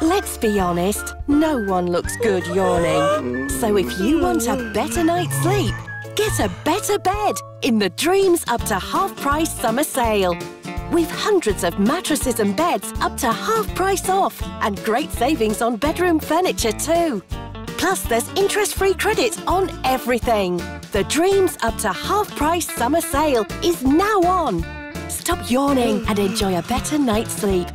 Let's be honest, no one looks good yawning. So if you want a better night's sleep, get a better bed in the Dreams Up to Half Price Summer Sale. With hundreds of mattresses and beds up to half price off and great savings on bedroom furniture too. Plus, there's interest-free credit on everything. The Dreams Up to Half Price Summer Sale is now on. Stop yawning and enjoy a better night's sleep